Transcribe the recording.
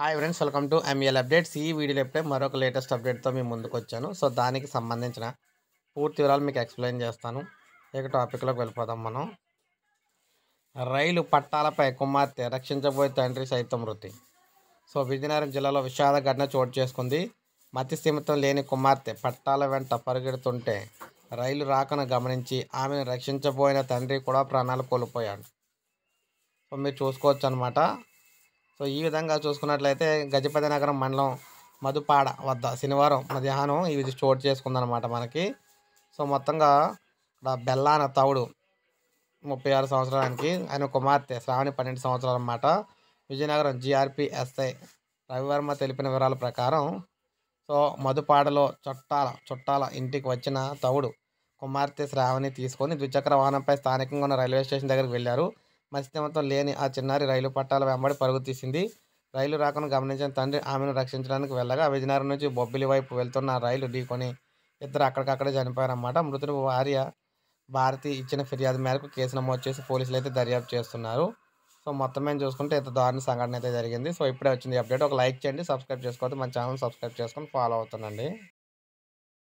Hi friends welcome to ML updates ఈ వీడియోలో ఎప్పుడే మరొక లేటెస్ట్ అప్డేట్తో మేము ముందుకు వచ్చాను. సో దానికి సంబంధించిన పూర్తి వివరాలు మీకు ఎక్స్ప్లెయిన్ చేస్తాను. ఇక టాపిక్లోకి వెళ్ళిపోదాం మనం. రైలు పట్టాలపై కుమార్తె రక్షించబోయే తండ్రి సైతం మృతి. సో విజయనగరం జిల్లాలో విషాద ఘటన చోటు చేసుకుంది. మతి స్థిమితం లేని కుమార్తె పట్టాల వెంట పరిగెడుతుంటే రైలు రాకను గమనించి ఆమెను రక్షించబోయిన తండ్రి కూడా ప్రాణాలు కోల్పోయాడు. సో మీరు చూసుకోవచ్చు అనమాట సో ఈ విధంగా చూసుకున్నట్లయితే గజపతి నగరం మండలం మధుపాడ వద్ద శనివారం మధ్యాహ్నం ఇది చోటు చేసుకుందనమాట మనకి. సో మొత్తంగా ఇక్కడ బెల్లాన తవుడు ముప్పై ఆరు సంవత్సరానికి ఆయన కుమార్తె శ్రావణి పన్నెండు సంవత్సరాలు అన్నమాట. విజయనగరం జిఆర్పిఎస్ఐ రవివర్మ తెలిపిన వివరాల ప్రకారం సో మధుపాడలో చుట్టాల చుట్టాల ఇంటికి వచ్చిన తవుడు కుమార్తె శ్రావణి తీసుకొని ద్విచక్ర వాహనంపై స్థానికంగా ఉన్న రైల్వే స్టేషన్ దగ్గరికి వెళ్ళారు. మత్స్యమతం లేని ఆ చిన్నారి రైలు పట్టాల వెంబడి పరుగు తీసింది. రైలు రాకను గమనించిన తండ్రి ఆమెను రక్షించడానికి వెళ్ళగా విజయనగరం నుంచి బొబ్బిలి వైపు వెళ్తున్న రైలు ఢీకొని ఇద్దరు అక్కడికక్కడే చనిపోయారన్నమాట. మృతుడు భార్య భారతి ఇచ్చిన ఫిర్యాదు మేరకు కేసు నమోదు చేసి పోలీసులు అయితే దర్యాప్తు చేస్తున్నారు. సో మొత్తం మేము చూసుకుంటే ఇంత దారుణ సంఘటన అయితే జరిగింది. సో ఇప్పుడే వచ్చింది అప్డేట్. ఒక లైక్ చేయండి సబ్స్క్రైబ్ చేసుకోవద్దు. మన ఛానల్ సబ్స్క్రైబ్ చేసుకొని ఫాలో అవుతుండండి.